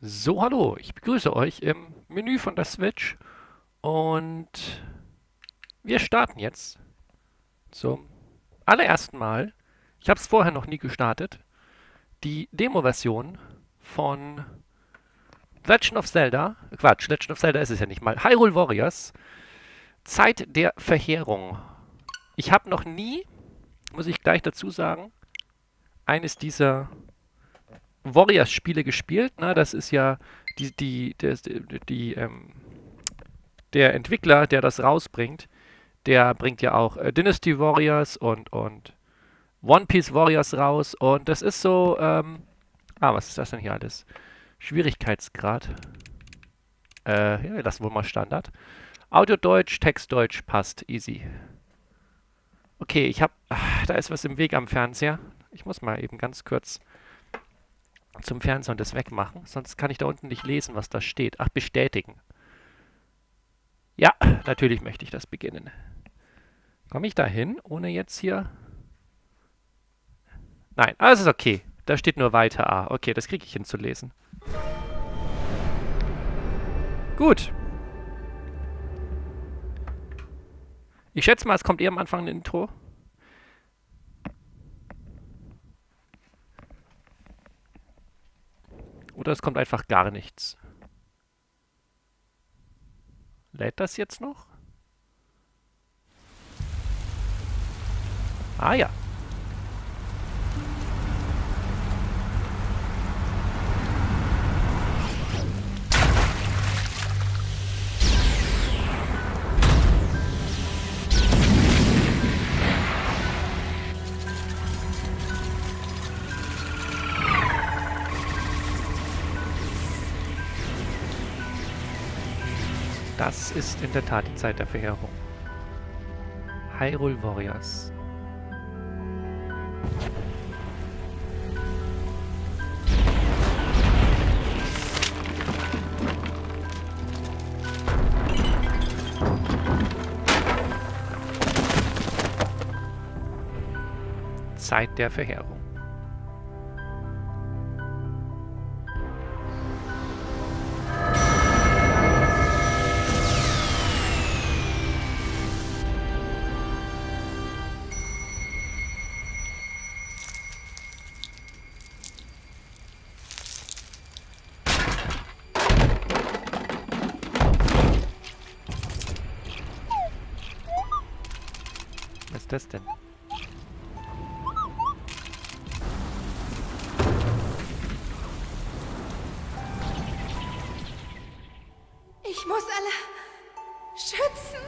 So, hallo, ich begrüße euch im Menü von der Switch und wir starten jetzt zum allerersten Mal, ich habe es vorher noch nie gestartet, die Demo-Version von Legend of Zelda, Quatsch, Legend of Zelda ist es ja nicht mal, Hyrule Warriors, Zeit der Verheerung. Ich habe noch nie, muss ich gleich dazu sagen, eines dieser Warriors-Spiele gespielt. Na, das ist ja die, die, der, die, ähm, der Entwickler, der das rausbringt, der bringt ja auch äh, Dynasty Warriors und, und One Piece Warriors raus. Und das ist so, ähm, ah, was ist das denn hier alles? Schwierigkeitsgrad. Äh, ja, lassen wir mal Standard. Audio Deutsch, Text Deutsch passt, easy. Okay, ich hab, ach, da ist was im Weg am Fernseher. Ich muss mal eben ganz kurz zum Fernseher und das wegmachen. Sonst kann ich da unten nicht lesen, was da steht. Ach, bestätigen. Ja, natürlich möchte ich das beginnen. Komme ich da hin, ohne jetzt hier... Nein, alles ist okay. Da steht nur weiter A. Okay, das kriege ich hin zu lesen. Gut. Ich schätze mal, es kommt eher am Anfang ein Intro. Oder es kommt einfach gar nichts. Lädt das jetzt noch? Ah ja. Das ist in der Tat die Zeit der Verheerung. Hyrule Warriors. Zeit der Verheerung. Schützen.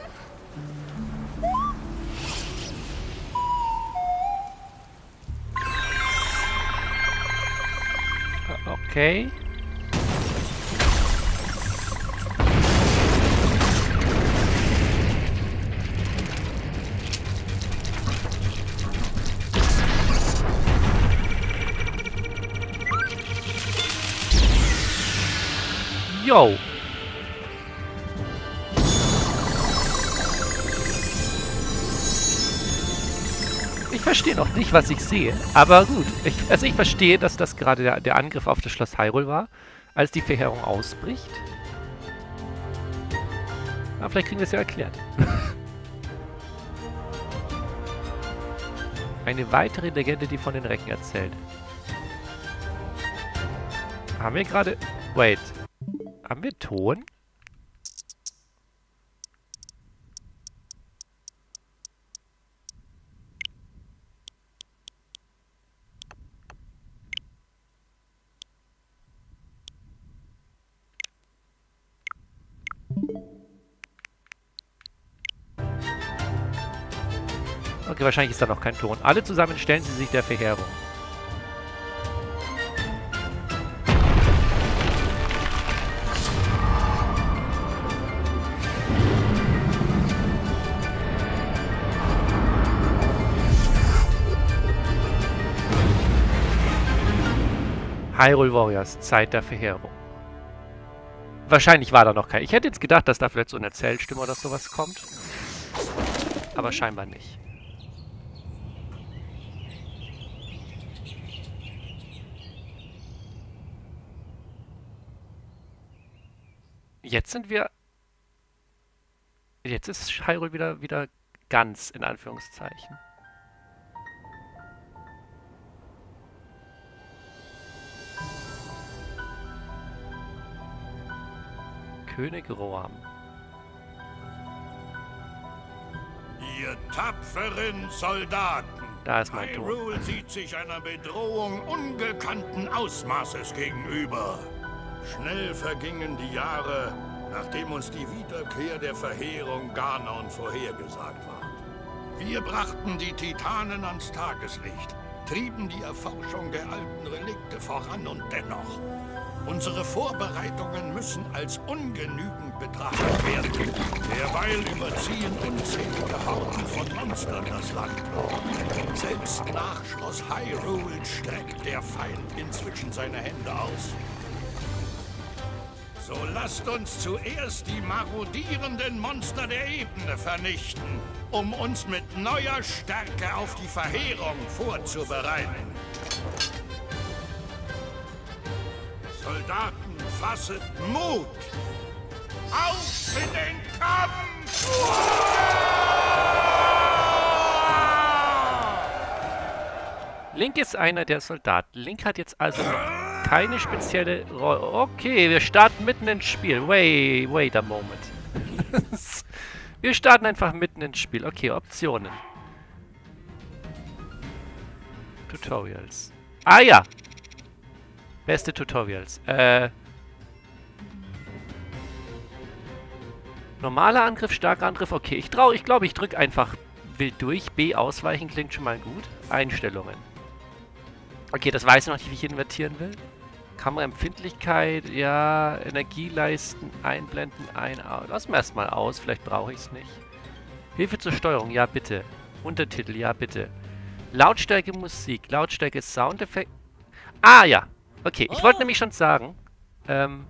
Okay. Yo. Verstehe noch nicht, was ich sehe. Aber gut. Ich, also ich verstehe, dass das gerade der, der Angriff auf das Schloss Hyrule war, als die Verheerung ausbricht. Aber vielleicht kriegen wir es ja erklärt. Eine weitere Legende, die von den Recken erzählt. Haben wir gerade... Wait. Haben wir Ton? Wahrscheinlich ist da noch kein Ton. Alle zusammen stellen sie sich der Verheerung. Hyrule Warriors, Zeit der Verheerung. Wahrscheinlich war da noch kein... Ich hätte jetzt gedacht, dass da vielleicht so eine Erzählstimme oder sowas kommt. Aber scheinbar nicht. Jetzt sind wir... Jetzt ist Hyrule wieder, wieder ganz, in Anführungszeichen. König Roam. Ihr tapferen Soldaten! Da ist mein Hyrule sieht sich einer Bedrohung ungekannten Ausmaßes gegenüber. Schnell vergingen die Jahre, nachdem uns die Wiederkehr der Verheerung Ganon vorhergesagt ward. Wir brachten die Titanen ans Tageslicht, trieben die Erforschung der alten Relikte voran und dennoch. Unsere Vorbereitungen müssen als ungenügend betrachtet werden. Derweil überziehen unzählige Horden von Monstern das Land. Selbst nach Schloss Hyrule streckt der Feind inzwischen seine Hände aus. So lasst uns zuerst die marodierenden Monster der Ebene vernichten, um uns mit neuer Stärke auf die Verheerung vorzubereiten. Soldaten, fasset Mut! Auf in den Kampf! Link ist einer der Soldaten. Link hat jetzt also keine spezielle Rolle. Okay, wir starten mitten ins Spiel. Wait, wait a moment. wir starten einfach mitten ins Spiel. Okay, Optionen. Tutorials. Ah ja, Beste Tutorials. Äh. Normaler Angriff, starker Angriff. Okay, ich traue, ich glaube, ich drücke einfach wild durch. B ausweichen klingt schon mal gut. Einstellungen. Okay, das weiß ich noch nicht, wie ich invertieren will. Kameraempfindlichkeit, ja, Energieleisten, einblenden, ein, aus. Lassen wir erstmal aus, vielleicht brauche ich es nicht. Hilfe zur Steuerung, ja bitte. Untertitel, ja bitte. Lautstärke Musik, Lautstärke Soundeffekt. Ah ja, Okay, ich wollte nämlich schon sagen, ähm,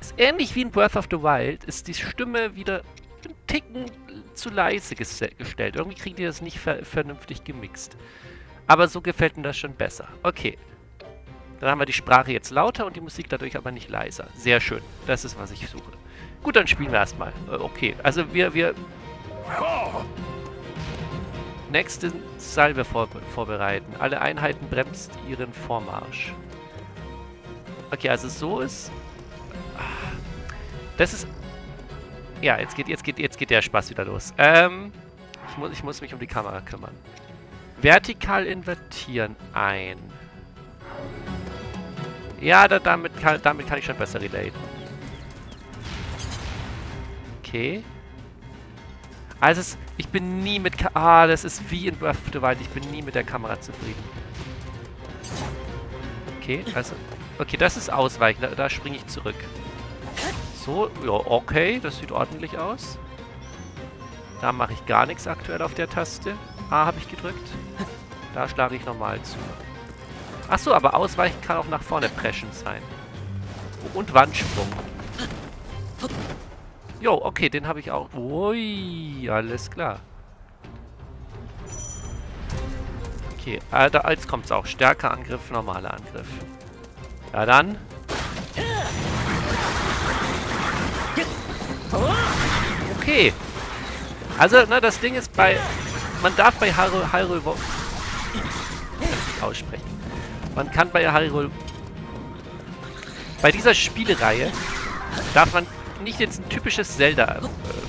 ist ähnlich wie in Breath of the Wild, ist die Stimme wieder einen Ticken zu leise gestellt. Irgendwie kriegen die das nicht ver vernünftig gemixt. Aber so gefällt mir das schon besser. Okay. Dann haben wir die Sprache jetzt lauter und die Musik dadurch aber nicht leiser. Sehr schön. Das ist, was ich suche. Gut, dann spielen wir erstmal. Äh, okay, also wir, wir... Nächste Salve vor vorbereiten. Alle Einheiten bremst ihren Vormarsch. Okay, also so ist... Das ist... Ja, jetzt geht, jetzt geht, jetzt geht der Spaß wieder los. Ähm, ich muss, ich muss mich um die Kamera kümmern. Vertikal invertieren ein. Ja, da, damit, kann, damit kann ich schon besser relaten. Okay. Also es, ich bin nie mit... Ka ah, das ist wie in Breath of the Wild. Ich bin nie mit der Kamera zufrieden. Okay, also... Okay, das ist Ausweichen. Da, da springe ich zurück. So, ja, okay. Das sieht ordentlich aus. Da mache ich gar nichts aktuell auf der Taste. A habe ich gedrückt. Da schlage ich normal zu. Achso, aber Ausweichen kann auch nach vorne preschen sein. Und Wandsprung. Jo, okay, den habe ich auch. Ui, alles klar. Okay, äh, da, jetzt kommt es auch. Stärker Angriff, normaler Angriff. Ja, dann. Okay. Also, na, das Ding ist bei... Man darf bei Hyrule... Hyrule aussprechen. Man kann bei Hyrule... Bei dieser Spielereihe darf man nicht jetzt ein typisches Zelda äh,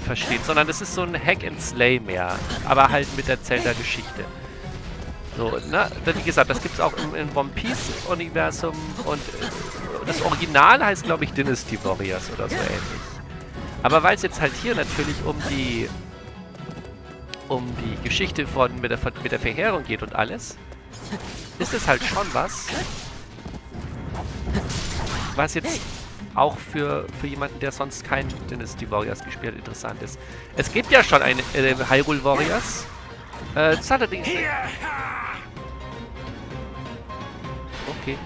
versteht, sondern es ist so ein Hack and Slay mehr. Aber halt mit der Zelda-Geschichte. So, ne? Wie gesagt, das gibt es auch im, im One Piece-Universum und äh, das Original heißt, glaube ich, Dynasty Warriors oder so ähnlich. Aber weil es jetzt halt hier natürlich um die um die Geschichte von mit der, mit der Verheerung geht und alles, ist es halt schon was, was jetzt auch für, für jemanden, der sonst kein Dynasty Warriors gespielt interessant ist. Es gibt ja schon eine äh, Hyrule Warriors. Äh, das hat allerdings... Okay.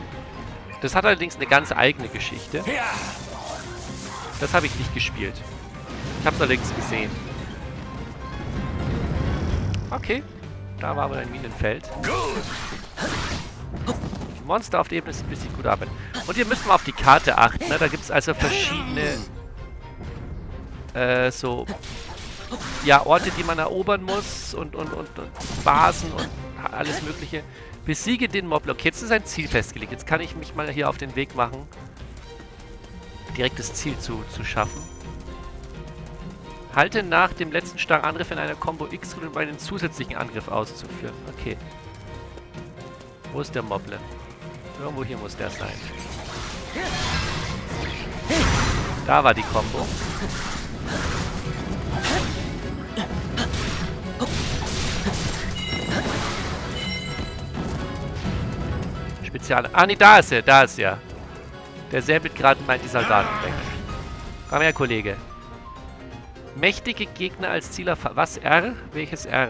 Das hat allerdings eine ganz eigene Geschichte. Das habe ich nicht gespielt. Ich habe es allerdings gesehen. Okay. Da war aber ein Minenfeld. Monster auf der Ebene ist ein bisschen gut arbeiten. Und ihr müsst mal auf die Karte achten. Ne? Da gibt es also verschiedene äh, so ja, Orte, die man erobern muss und, und, und, und Basen und alles mögliche. Besiege den Moblok. Jetzt ist ein Ziel festgelegt. Jetzt kann ich mich mal hier auf den Weg machen, direkt das Ziel zu, zu schaffen. Halte nach dem letzten starken Angriff in einer Combo X um einen zusätzlichen Angriff auszuführen. Okay. Wo ist der Moblin? Irgendwo hier muss der sein. Da war die Combo. Spezial... Ah, nee, da ist er. Da ist er. Der säbelt gerade mal die Soldaten weg. Komm her, Kollege. Mächtige Gegner als Zieler... Was? R? Welches R?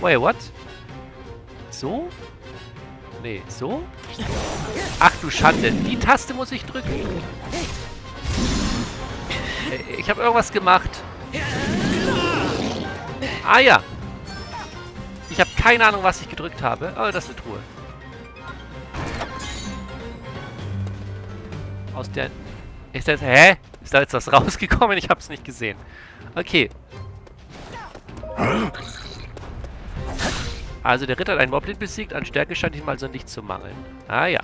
Wait, what? So? Nee, so? Ach du Schande. Die Taste muss ich drücken. Äh, ich habe irgendwas gemacht. Ah ja. Ich habe keine Ahnung, was ich gedrückt habe. Aber das ist eine Truhe. Aus der... Ist das... Hä? Ist da jetzt was rausgekommen? Ich habe es nicht gesehen. Okay. Also der Ritter hat einen Moblin besiegt. An Stärke scheint ihm also nicht zu mangeln. Ah ja.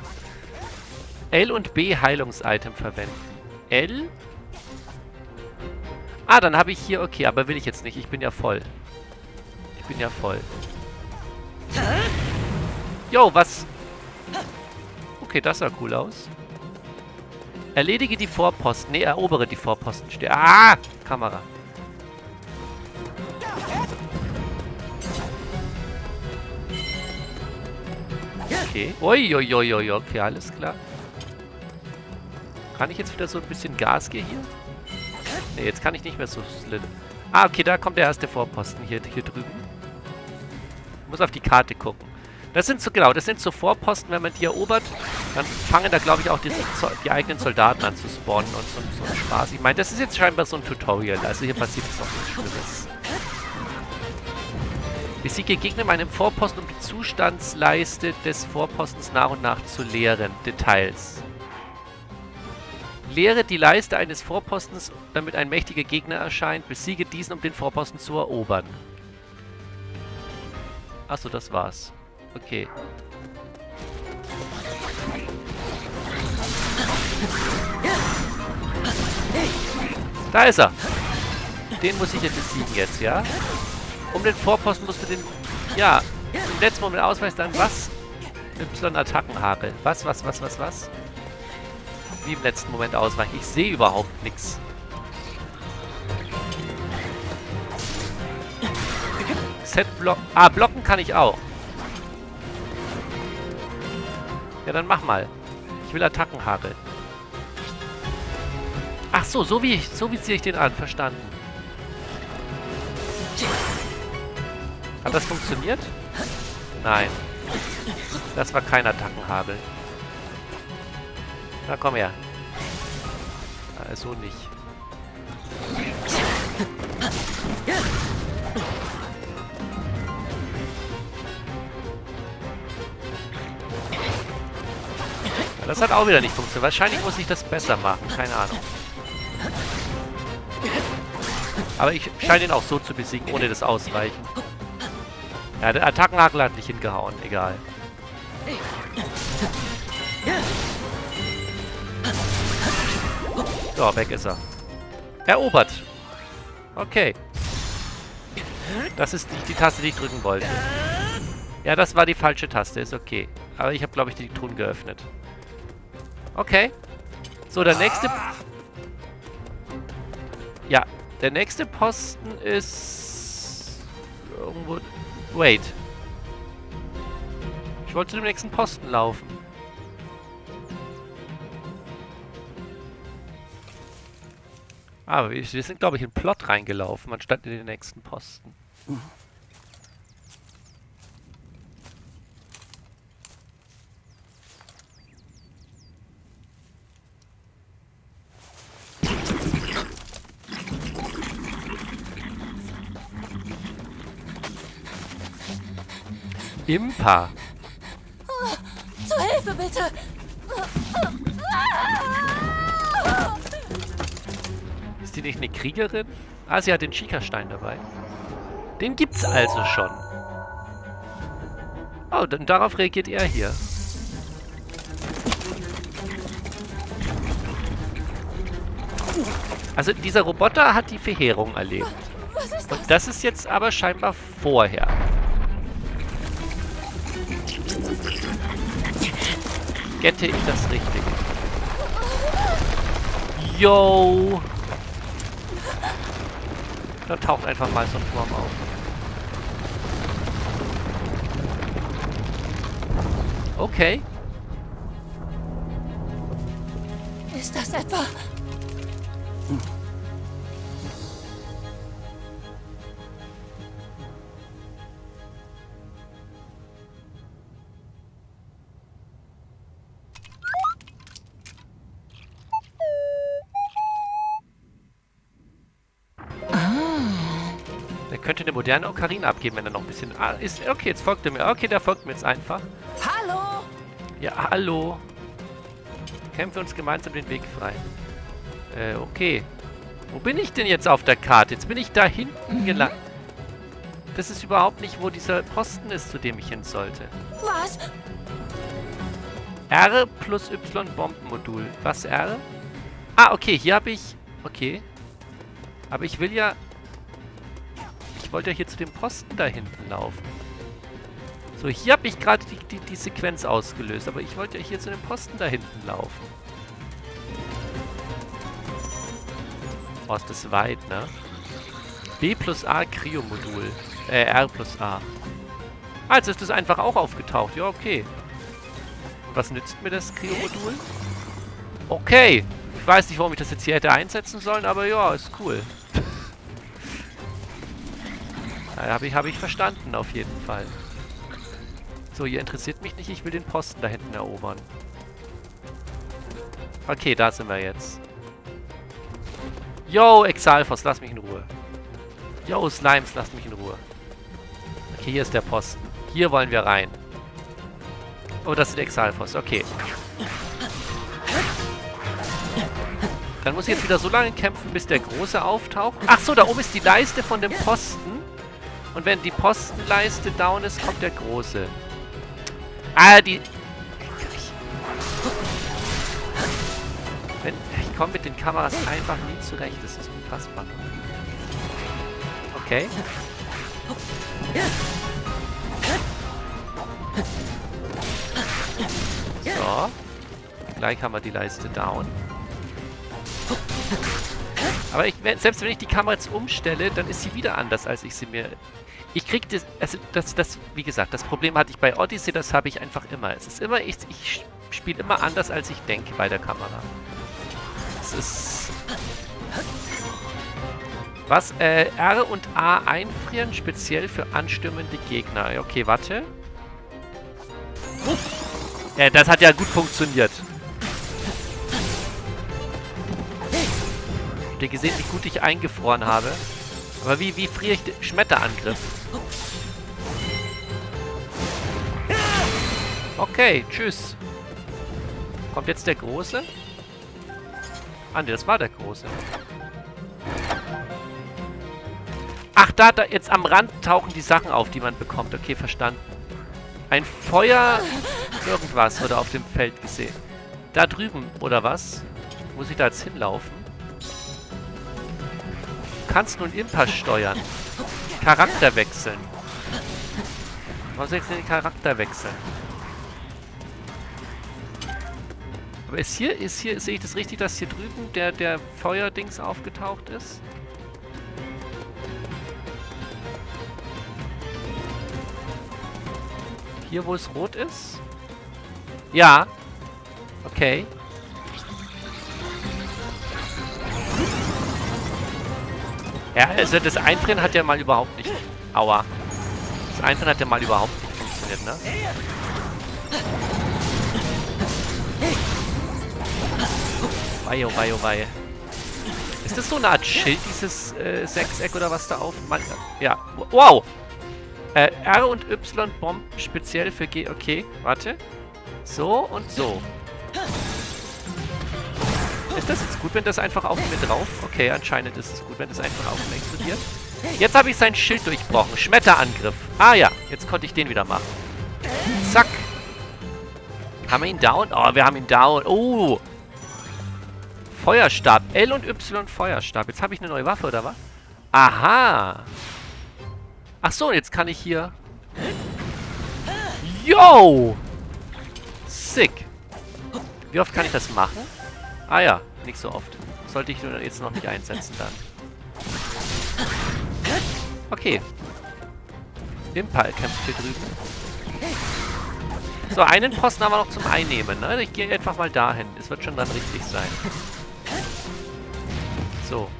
L und B Heilungsitem verwenden. L. Ah, dann habe ich hier... Okay, aber will ich jetzt nicht. Ich bin ja voll. Ich bin ja voll. Jo, was... Okay, das sah cool aus. Erledige die Vorposten. Ne, erobere die Vorposten. Ste ah! Kamera. Okay. Uiuiuiui, okay, alles klar. Kann ich jetzt wieder so ein bisschen Gas gehen hier? Ne, jetzt kann ich nicht mehr so sliden. Ah, okay, da kommt der erste Vorposten hier, hier drüben. Ich muss auf die Karte gucken. Das sind so, genau, das sind so Vorposten, wenn man die erobert, dann fangen da, glaube ich, auch die, die, eigenen Soldaten an zu spawnen und so, so Spaß. Ich meine, das ist jetzt scheinbar so ein Tutorial, also hier passiert jetzt noch nichts Schlimmes. Besiege Gegner in meinem Vorposten, um die Zustandsleiste des Vorpostens nach und nach zu leeren. Details. Leere die Leiste eines Vorpostens, damit ein mächtiger Gegner erscheint. Besiege diesen, um den Vorposten zu erobern. Achso, das war's. Okay. Da ist er. Den muss ich jetzt besiegen jetzt, ja? Um den Vorposten musst du den... Ja, im letzten Moment ausweist dann was? Y-Attackenhagel. Was, was, was, was, was? Wie im letzten Moment ausweichen. Ich sehe überhaupt nichts. Set-Block... Ah, blocken kann ich auch. Ja, dann mach mal. Ich will Attackenhagel. Ach so, so wie ich, so wie ziehe ich den an. Verstanden. Hat das funktioniert? Nein. Das war kein Attackenhagel. Na, komm her. Also nicht. Das hat auch wieder nicht funktioniert. Wahrscheinlich muss ich das besser machen. Keine Ahnung. Aber ich scheine ihn auch so zu besiegen, ohne das Ausweichen. Ja, der Attackenhagel hat nicht hingehauen. Egal. So, weg ist er. Erobert. Okay. Das ist nicht die Taste, die ich drücken wollte. Ja, das war die falsche Taste. Ist okay. Aber ich habe, glaube ich, die Truhen geöffnet. Okay. So, der nächste... Ja, der nächste Posten ist... Irgendwo... Wait. Ich wollte zu dem nächsten Posten laufen. Aber wir, sind, glaube ich, in Plot reingelaufen, anstatt in den nächsten Posten. Impa. Zur Hilfe, bitte! Ist die nicht eine Kriegerin? Ah, sie hat den Chica-Stein dabei. Den gibt's also schon. Oh, dann darauf reagiert er hier. Also dieser Roboter hat die Verheerung erlebt. Und das ist jetzt aber scheinbar vorher. Gette ich das richtig? Yo! Da taucht einfach mal so ein Turm auf. Okay. Ist das etwa... moderne Ocarina abgeben, wenn er noch ein bisschen... Ah, ist, okay, jetzt folgt er mir. Okay, der folgt mir jetzt einfach. Hallo? Ja, hallo. Kämpfen uns gemeinsam den Weg frei. Äh, okay. Wo bin ich denn jetzt auf der Karte? Jetzt bin ich da hinten gelangt. Das ist überhaupt nicht, wo dieser Posten ist, zu dem ich hin sollte. Was? R plus Y Bombenmodul. Was R? Ah, okay, hier habe ich... Okay. Aber ich will ja... Ich wollte ja hier zu dem Posten da hinten laufen. So, hier habe ich gerade die, die, die Sequenz ausgelöst. Aber ich wollte ja hier zu dem Posten da hinten laufen. Oh, ist das weit, ne? B plus A Cryo-Modul. Äh, R plus A. Ah, jetzt ist das einfach auch aufgetaucht. Ja, okay. Was nützt mir das Cryo-Modul? Okay. Ich weiß nicht, warum ich das jetzt hier hätte einsetzen sollen, aber ja, ist cool. Habe ich, hab ich verstanden, auf jeden Fall. So, hier interessiert mich nicht. Ich will den Posten da hinten erobern. Okay, da sind wir jetzt. Yo, Exalfos, lass mich in Ruhe. Yo, Slimes, lass mich in Ruhe. Okay, hier ist der Posten. Hier wollen wir rein. Oh, das sind Exalfos. Okay. Dann muss ich jetzt wieder so lange kämpfen, bis der Große auftaucht. Ach so, da oben ist die Leiste von dem Posten. Und wenn die Postenleiste down ist, kommt der Große. Ah, die... Wenn, ich komme mit den Kameras einfach nie zurecht. Das ist unfassbar. Okay. So. Gleich haben wir die Leiste down. Aber ich, selbst wenn ich die Kamera jetzt umstelle, dann ist sie wieder anders, als ich sie mir... Ich krieg das, also das, das, wie gesagt, das Problem hatte ich bei Odyssey, das habe ich einfach immer. Es ist immer, ich, ich spiele immer anders, als ich denke bei der Kamera. Es ist... Was? Äh, R und A einfrieren, speziell für anstürmende Gegner. Okay, warte. Ja, das hat ja gut funktioniert. Habt ihr gesehen, wie gut ich eingefroren habe? Aber wie, wie friere ich den Schmetterangriff? Okay, tschüss. Kommt jetzt der Große? Ah, ne, das war der Große. Ach, da, da, jetzt am Rand tauchen die Sachen auf, die man bekommt. Okay, verstanden. Ein Feuer... Irgendwas wurde auf dem Feld gesehen. Da drüben, oder was? Muss ich da jetzt hinlaufen? Kannst nun Impass steuern. Charakter wechseln. Warum soll ich den Charakter wechseln? Aber ist hier, ist hier, sehe ich das richtig, dass hier drüben der, der Feuerdings aufgetaucht ist? Hier, wo es rot ist? Ja. Okay. Ja, also das Einfrieren hat ja mal überhaupt nicht... Aua. Das Einfrieren hat ja mal überhaupt nicht funktioniert, ne? Wei, oh wei, oh wei. Ist das so eine Art Schild, dieses äh, Sechseck oder was da auf... Man, ja. Wow! Äh, R und Y Bomben speziell für G. Okay, warte. So und so. Ist das jetzt gut, wenn das einfach auf mir drauf... Okay, anscheinend ist es gut, wenn das einfach auf mir explodiert. Jetzt habe ich sein Schild durchbrochen. Schmetterangriff. Ah ja, jetzt konnte ich den wieder machen. Zack. Haben wir ihn down? Oh, wir haben ihn down. Oh. Feuerstab. L und Y Feuerstab. Jetzt habe ich eine neue Waffe, oder was? Aha. Ach so, jetzt kann ich hier... Yo! Sick. Wie oft kann ich das machen? Ah ja, nicht so oft. Sollte ich jetzt noch nicht einsetzen dann. Okay. Impal kämpft hier drüben. So, einen Posten haben wir noch zum Einnehmen. Ne? Ich gehe einfach mal dahin. Es wird schon dann richtig sein. So.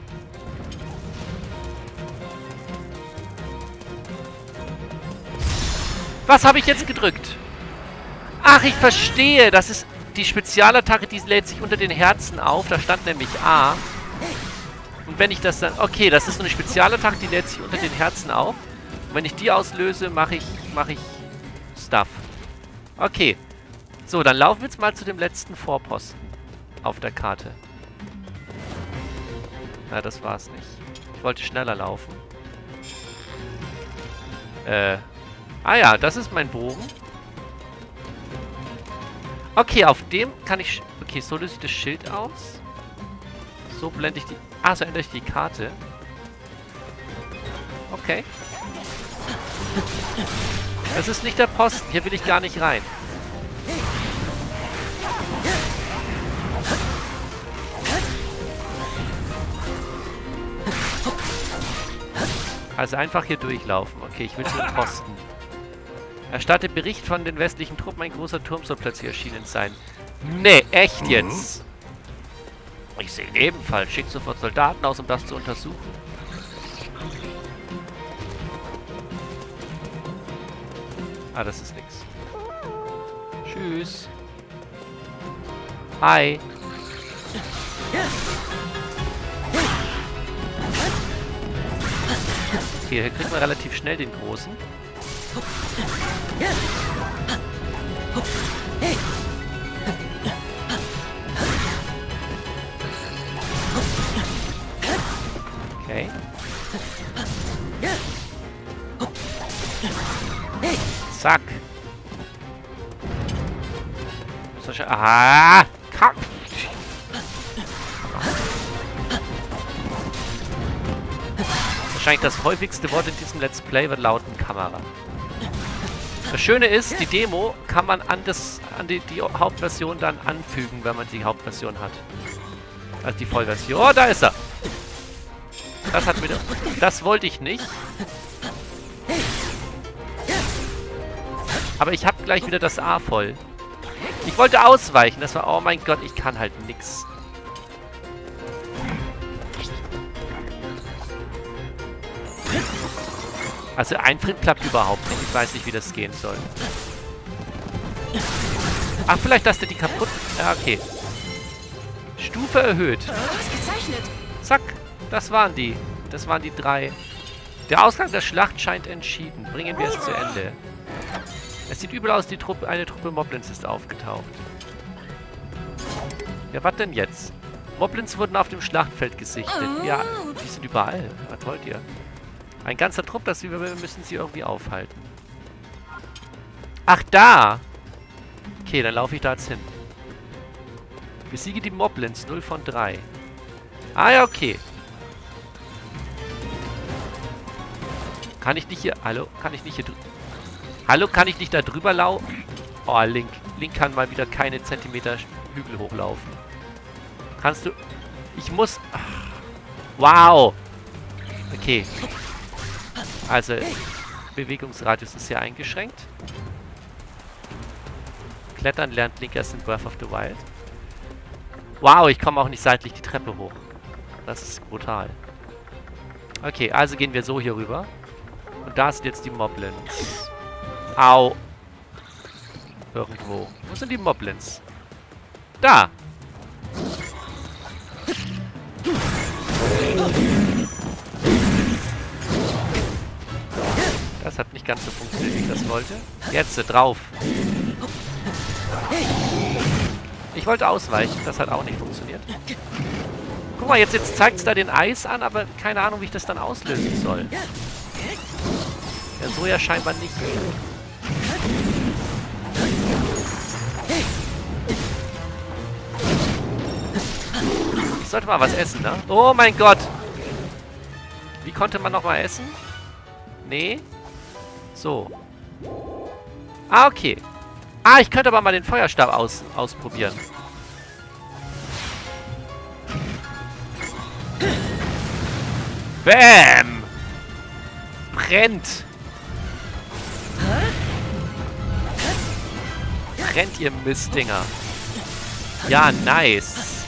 Was habe ich jetzt gedrückt? Ach, ich verstehe. Das ist die Spezialattacke, die lädt sich unter den Herzen auf. Da stand nämlich A. Und wenn ich das dann... Okay, das ist so eine Spezialattacke, die lädt sich unter den Herzen auf. Und wenn ich die auslöse, mache ich, mache ich Stuff. Okay. So, dann laufen wir jetzt mal zu dem letzten Vorposten auf der Karte. Na, das war's nicht. Ich wollte schneller laufen. Äh. Ah ja, das ist mein Bogen. Okay, auf dem kann ich... Okay, so löse ich das Schild aus. So blende ich die... Ah, so ändere ich die Karte. Okay. Das ist nicht der Posten. Hier will ich gar nicht rein. Also einfach hier durchlaufen. Okay, ich will zu den Posten. Erstatte Bericht von den westlichen Truppen. Ein großer Turm soll plötzlich erschienen sein. Nee, echt jetzt? Ich sehe ihn ebenfalls. Schickt sofort Soldaten aus, um das zu untersuchen. Ah, das ist nix. Tschüss. Hi. Okay, hier kriegt man relativ schnell den Großen. Zack. Ah! Wahrscheinlich das häufigste Wort in diesem Let's Play wird lauten Kamera. Das Schöne ist, die Demo kann man an, das, an die, die Hauptversion dann anfügen, wenn man die Hauptversion hat. Also die Vollversion. Oh, da ist er! Das hat mir... Das wollte ich nicht. Aber ich habe gleich wieder das A voll. Ich wollte ausweichen. Das war... Oh mein Gott, ich kann halt nix. Also Eintritt klappt überhaupt nicht. Ich weiß nicht, wie das gehen soll. Ach, vielleicht, dass der die kaputt... Ja, okay. Stufe erhöht. Ausgezeichnet. Zack. Das waren die. Das waren die drei. Der Ausgang der Schlacht scheint entschieden. Bringen wir es zu Ende. Es sieht übel aus, die Truppe, eine Truppe Moblins ist aufgetaucht. Ja, was denn jetzt? Moblins wurden auf dem Schlachtfeld gesichtet. Ja, die sind überall. Was wollt ihr? Ein ganzer Trupp, das wir müssen sie irgendwie aufhalten. Ach, da! Okay, dann laufe ich da jetzt hin. Besiege die Moblins, 0 von 3. Ah ja, okay. Kann ich nicht hier... Hallo? Kann ich nicht hier... Hallo? Kann ich nicht da drüber laufen? Oh, Link. Link kann mal wieder keine Zentimeter Hügel hochlaufen. Kannst du... Ich muss... Wow! Okay. Also, Bewegungsradius ist sehr eingeschränkt. Klettern lernt Link erst in Breath of the Wild. Wow, ich komme auch nicht seitlich die Treppe hoch. Das ist brutal. Okay, also gehen wir so hier rüber. Und da sind jetzt die Moblins. Au. Irgendwo. Wo sind die Moblins? Da. Hat nicht ganz so funktioniert, wie ich das wollte. Jetzt, drauf. Ich wollte ausweichen, das hat auch nicht funktioniert. Guck mal, jetzt, jetzt zeigt es da den Eis an, aber keine Ahnung, wie ich das dann auslösen soll. Ja, so ja scheinbar nicht. Ich sollte mal was essen, ne? Oh mein Gott! Wie konnte man noch mal essen? Nee. So. Ah, okay. Ah, ich könnte aber mal den Feuerstab aus, ausprobieren. Bäm! Brennt! Brennt, ihr Mistdinger. Ja, nice.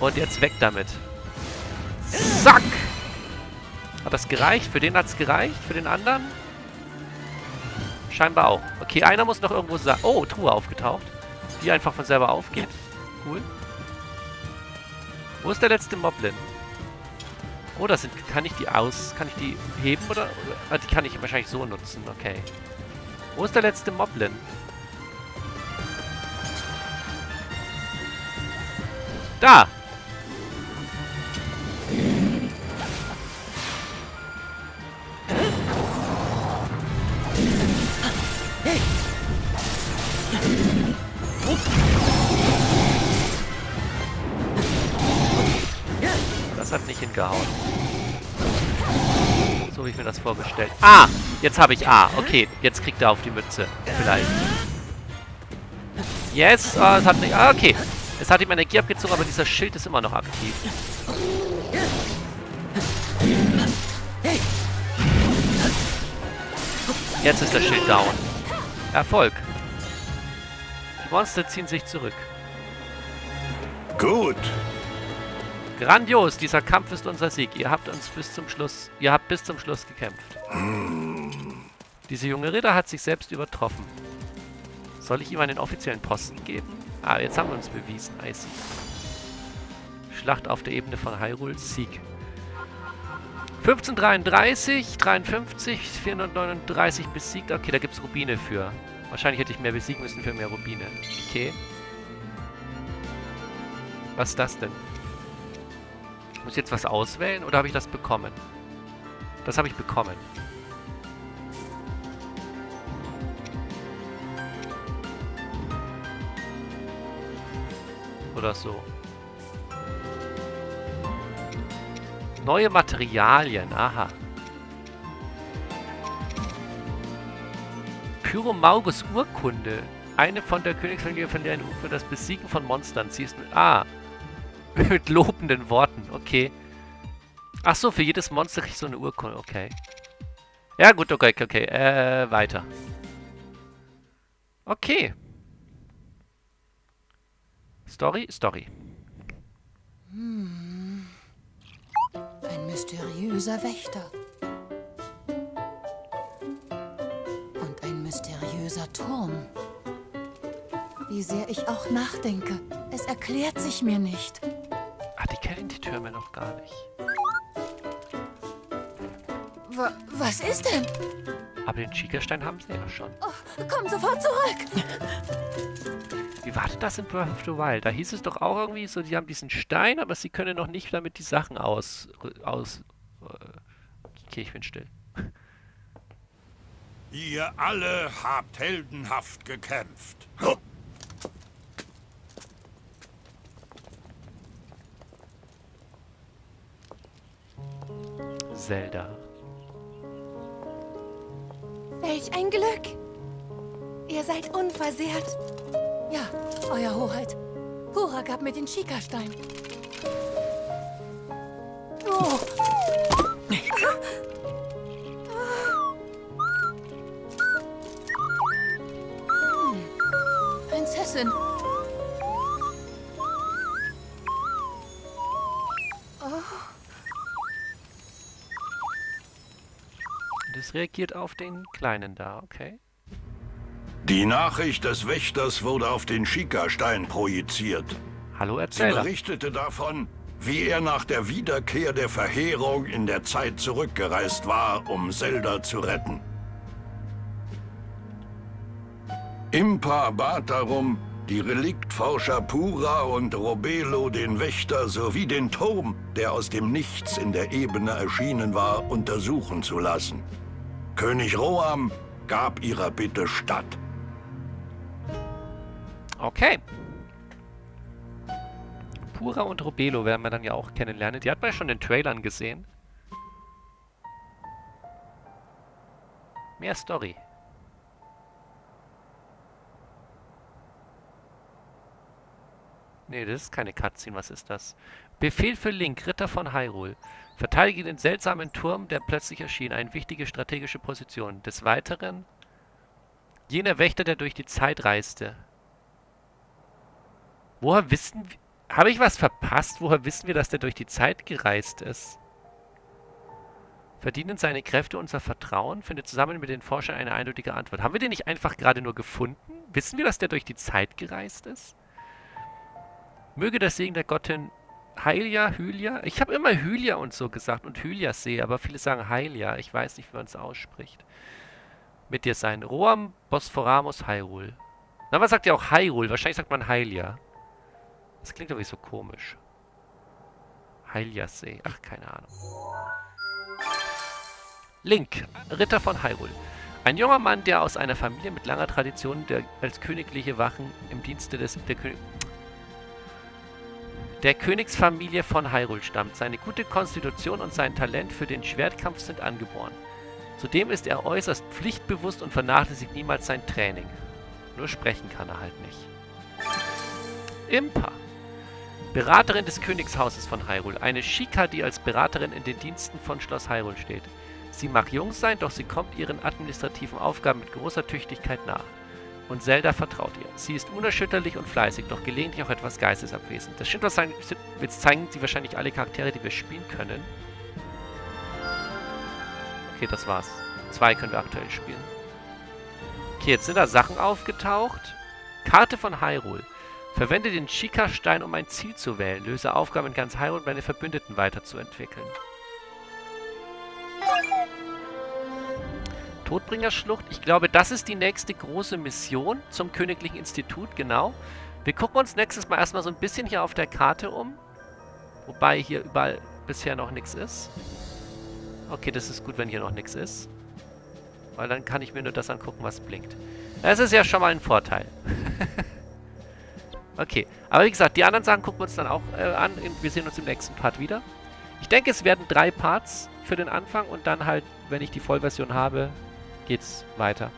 Und jetzt weg damit. Zack! Hat das gereicht? Für den hat es gereicht? Für den anderen? Scheinbar auch. Okay, einer muss noch irgendwo sagen. Oh, Truhe aufgetaucht. Die einfach von selber aufgeht. Cool. Wo ist der letzte Moblin? Oh, das sind. Kann ich die aus. Kann ich die heben oder. oder ah, die kann ich wahrscheinlich so nutzen. Okay. Wo ist der letzte Moblin? Da! Das vorgestellt. Ah! Jetzt habe ich A. Okay, jetzt kriegt er auf die Mütze. Vielleicht. Yes! Oh, es hat nicht... Ah, okay. Es hat ihm Energie abgezogen, aber dieser Schild ist immer noch aktiv. Jetzt ist der Schild down. Erfolg. Die Monster ziehen sich zurück. Gut. Grandios, dieser Kampf ist unser Sieg. Ihr habt uns bis zum Schluss, ihr habt bis zum Schluss gekämpft. Diese junge Ritter hat sich selbst übertroffen. Soll ich ihm einen offiziellen Posten geben? Ah, jetzt haben wir uns bewiesen. I see. Schlacht auf der Ebene von Hyrule, Sieg. 1533, 53, 439 besiegt. Okay, da gibt es Rubine für. Wahrscheinlich hätte ich mehr besiegen müssen für mehr Rubine. Okay. Was ist das denn? Muss ich jetzt was auswählen oder habe ich das bekommen? Das habe ich bekommen. Oder so. Neue Materialien, aha. Pyromaugus Urkunde. Eine von der Königsfamilie von der für das Besiegen von Monstern. Mit... Ah. mit lobenden Worten. Okay. Ach so, für jedes Monster krieg ich so eine Urkunde. Okay. Ja, gut, okay, okay. Äh, weiter. Okay. Story, Story. Ein mysteriöser Wächter. Und ein mysteriöser Turm. Wie sehr ich auch nachdenke, es erklärt sich mir nicht. Die kennen die Türme noch gar nicht. Wa was ist denn? Aber den Schiekerstein haben sie ja schon. Oh, komm sofort zurück! Wie war denn das in Breath of the Wild? Da hieß es doch auch irgendwie so, die haben diesen Stein, aber sie können noch nicht damit die Sachen aus... aus äh, okay, ich bin still. Ihr alle habt heldenhaft gekämpft. Zelda. Welch ein Glück! Ihr seid unversehrt. Ja, Euer Hoheit. Hura gab mir den Schikastein. Oh. Prinzessin. Es reagiert auf den Kleinen da, okay. Die Nachricht des Wächters wurde auf den Schika-Stein projiziert. Hallo Sie Erzähler. berichtete davon, wie er nach der Wiederkehr der Verheerung in der Zeit zurückgereist war, um Zelda zu retten. Impa bat darum, die Reliktforscher Pura und Robelo den Wächter sowie den Turm, der aus dem Nichts in der Ebene erschienen war, untersuchen zu lassen. König Roam gab ihrer Bitte statt. Okay. Pura und Robelo werden wir dann ja auch kennenlernen. Die hat man ja schon in den Trailern gesehen. Mehr Story. Nee, das ist keine Cutscene. Was ist das? Befehl für Link, Ritter von Hyrule. Verteidige den seltsamen Turm, der plötzlich erschien. Eine wichtige strategische Position. Des Weiteren jener Wächter, der durch die Zeit reiste. Woher wissen wir... Habe ich was verpasst? Woher wissen wir, dass der durch die Zeit gereist ist? Verdienen seine Kräfte unser Vertrauen? Findet zusammen mit den Forschern eine eindeutige Antwort. Haben wir den nicht einfach gerade nur gefunden? Wissen wir, dass der durch die Zeit gereist ist? Möge der Segen der Gottin Hylia, Hylia? Ich habe immer Hylia und so gesagt und Hyliasee, aber viele sagen Hylia. Ich weiß nicht, wie man es ausspricht. Mit dir sein. Roam Bosphoramus Hyrule. Na, man sagt ja auch Hyrule. Wahrscheinlich sagt man Hylia. Das klingt doch nicht so komisch. Hyliasee. Ach, keine Ahnung. Link, Ritter von Hyrule. Ein junger Mann, der aus einer Familie mit langer Tradition der, als königliche Wachen im Dienste des, der, der Königsfamilie von Hyrule stammt. Seine gute Konstitution und sein Talent für den Schwertkampf sind angeboren. Zudem ist er äußerst pflichtbewusst und vernachlässigt niemals sein Training. Nur sprechen kann er halt nicht. Impa. Beraterin des Königshauses von Hyrule. Eine Shika, die als Beraterin in den Diensten von Schloss Hyrule steht. Sie mag jung sein, doch sie kommt ihren administrativen Aufgaben mit großer Tüchtigkeit nach. Und Zelda vertraut ihr. Sie ist unerschütterlich und fleißig, doch gelegentlich auch etwas geistesabwesend. Das stimmt, was sein, jetzt zeigen sie wahrscheinlich alle Charaktere, die wir spielen können. Okay, das war's. Zwei können wir aktuell spielen. Okay, jetzt sind da Sachen aufgetaucht. Karte von Hyrule. Verwende den Chica-Stein, um ein Ziel zu wählen. Löse Aufgaben in ganz Hyrule, um deine Verbündeten weiterzuentwickeln. Todbringerschlucht. Ich glaube, das ist die nächste große Mission zum Königlichen Institut, genau. Wir gucken uns nächstes Mal erstmal so ein bisschen hier auf der Karte um. Wobei hier überall bisher noch nichts ist. Okay, das ist gut, wenn hier noch nichts ist. Weil dann kann ich mir nur das angucken, was blinkt. Das ist ja schon mal ein Vorteil. okay, aber wie gesagt, die anderen Sachen gucken wir uns dann auch äh, an. Wir sehen uns im nächsten Part wieder. Ich denke, es werden drei Parts für den Anfang und dann halt, wenn ich die Vollversion habe, geht's weiter.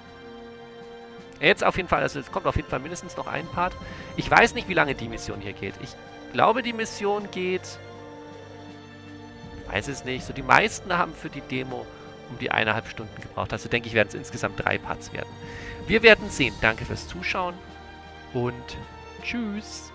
Jetzt auf jeden Fall, also es kommt auf jeden Fall mindestens noch ein Part. Ich weiß nicht, wie lange die Mission hier geht. Ich glaube, die Mission geht... Weiß es nicht. So die meisten haben für die Demo um die eineinhalb Stunden gebraucht. Also denke ich, werden es insgesamt drei Parts werden. Wir werden sehen. Danke fürs Zuschauen und tschüss.